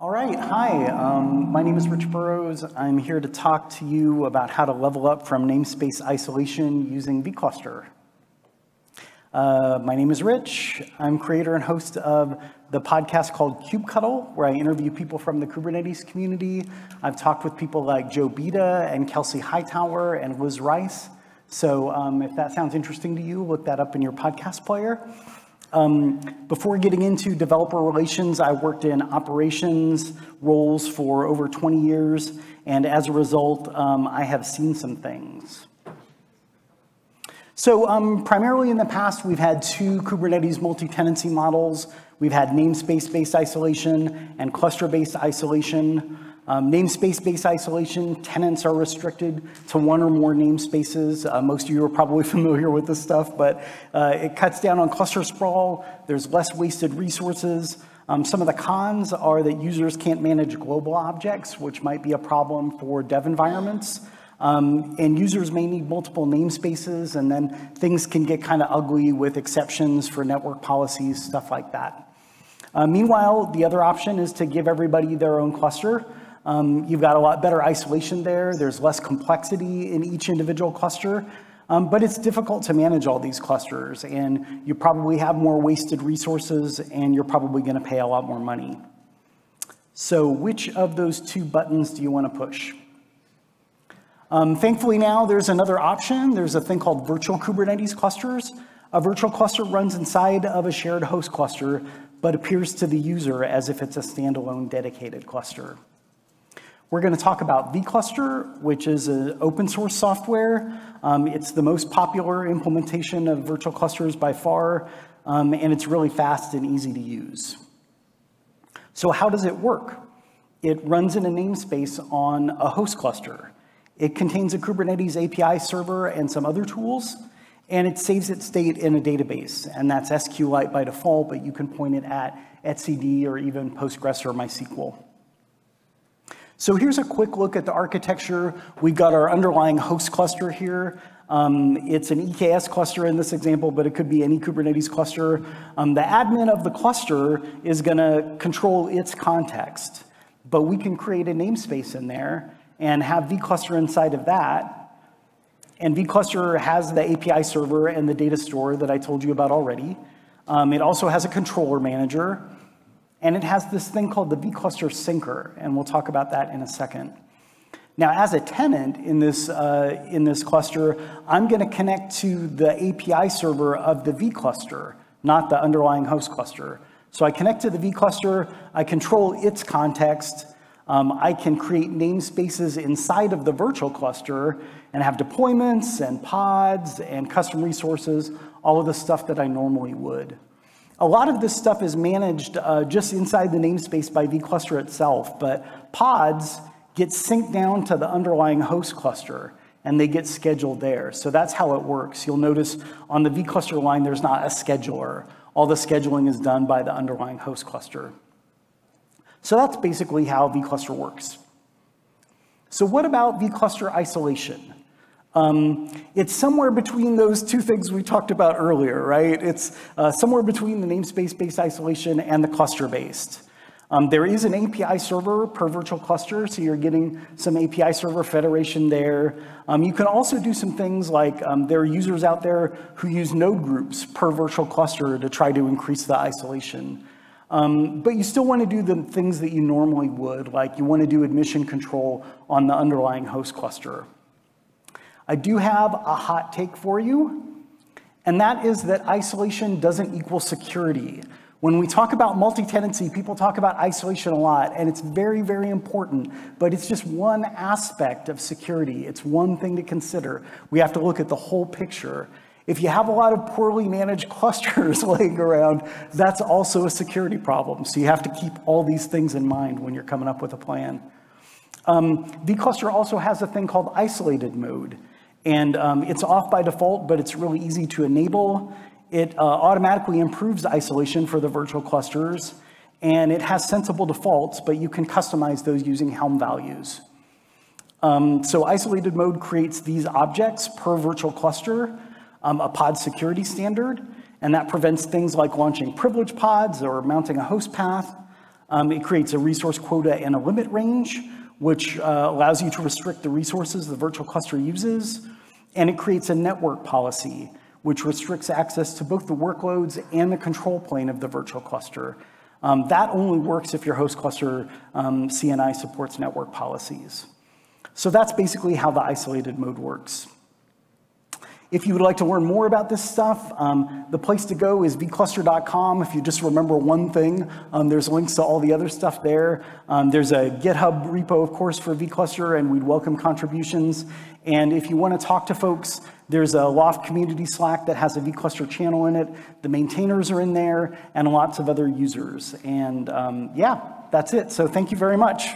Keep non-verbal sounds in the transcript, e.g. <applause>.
All right, hi, um, my name is Rich Burroughs. I'm here to talk to you about how to level up from namespace isolation using vCluster. Uh, my name is Rich. I'm creator and host of the podcast called KubeCuddle, where I interview people from the Kubernetes community. I've talked with people like Joe Beda and Kelsey Hightower and Liz Rice. So um, if that sounds interesting to you, look that up in your podcast player. Um, before getting into developer relations, I worked in operations roles for over 20 years, and as a result, um, I have seen some things. So um, primarily in the past, we've had two Kubernetes multi-tenancy models. We've had namespace-based isolation and cluster-based isolation. Um, namespace-based isolation, tenants are restricted to one or more namespaces. Uh, most of you are probably <laughs> familiar with this stuff, but uh, it cuts down on cluster sprawl. There's less wasted resources. Um, some of the cons are that users can't manage global objects, which might be a problem for dev environments. Um, and users may need multiple namespaces, and then things can get kind of ugly with exceptions for network policies, stuff like that. Uh, meanwhile, the other option is to give everybody their own cluster. Um, you've got a lot better isolation there. There's less complexity in each individual cluster. Um, but it's difficult to manage all these clusters, and you probably have more wasted resources, and you're probably going to pay a lot more money. So which of those two buttons do you want to push? Um, thankfully now there's another option. There's a thing called virtual Kubernetes clusters. A virtual cluster runs inside of a shared host cluster, but appears to the user as if it's a standalone dedicated cluster. We're going to talk about vCluster, which is an open source software. Um, it's the most popular implementation of virtual clusters by far, um, and it's really fast and easy to use. So how does it work? It runs in a namespace on a host cluster. It contains a Kubernetes API server and some other tools, and it saves its state in a database, and that's SQLite by default, but you can point it at etcd or even Postgres or MySQL. So here's a quick look at the architecture. We've got our underlying host cluster here. Um, it's an EKS cluster in this example, but it could be any Kubernetes cluster. Um, the admin of the cluster is going to control its context, but we can create a namespace in there and have vCluster inside of that. And vCluster has the API server and the data store that I told you about already. Um, it also has a controller manager. And it has this thing called the vCluster Syncer, and we'll talk about that in a second. Now, as a tenant in this, uh, in this cluster, I'm going to connect to the API server of the vCluster, not the underlying host cluster. So I connect to the vCluster, I control its context, um, I can create namespaces inside of the virtual cluster and have deployments and pods and custom resources, all of the stuff that I normally would. A lot of this stuff is managed uh, just inside the namespace by vCluster itself, but pods get synced down to the underlying host cluster and they get scheduled there. So that's how it works. You'll notice on the vCluster line, there's not a scheduler. All the scheduling is done by the underlying host cluster. So that's basically how vCluster works. So what about vCluster isolation? Um, it's somewhere between those two things we talked about earlier, right? It's uh, somewhere between the namespace-based isolation and the cluster-based. Um, there is an API server per virtual cluster, so you're getting some API server federation there. Um, you can also do some things like um, there are users out there who use node groups per virtual cluster to try to increase the isolation. Um, but you still want to do the things that you normally would, like you want to do admission control on the underlying host cluster. I do have a hot take for you, and that is that isolation doesn't equal security. When we talk about multi-tenancy, people talk about isolation a lot, and it's very, very important, but it's just one aspect of security. It's one thing to consider. We have to look at the whole picture. If you have a lot of poorly managed <laughs> clusters laying around, that's also a security problem. So you have to keep all these things in mind when you're coming up with a plan. Um, vCluster also has a thing called isolated mode. And um, it's off by default, but it's really easy to enable. It uh, automatically improves isolation for the virtual clusters, and it has sensible defaults, but you can customize those using Helm values. Um, so isolated mode creates these objects per virtual cluster, um, a pod security standard, and that prevents things like launching privilege pods or mounting a host path. Um, it creates a resource quota and a limit range, which uh, allows you to restrict the resources the virtual cluster uses. And it creates a network policy, which restricts access to both the workloads and the control plane of the virtual cluster. Um, that only works if your host cluster um, CNI supports network policies. So that's basically how the isolated mode works. If you would like to learn more about this stuff, um, the place to go is vcluster.com. If you just remember one thing, um, there's links to all the other stuff there. Um, there's a GitHub repo, of course, for vCluster, and we'd welcome contributions. And if you want to talk to folks, there's a Loft community Slack that has a vCluster channel in it. The maintainers are in there, and lots of other users. And um, yeah, that's it. So thank you very much.